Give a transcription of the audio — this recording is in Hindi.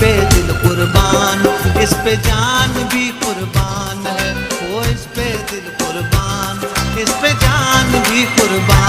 पे दिल कुर्बान, इस पे जान भी कुर्बान है। वो इस पे दिल कुर्बान, इस पे जान भी कुर्बान।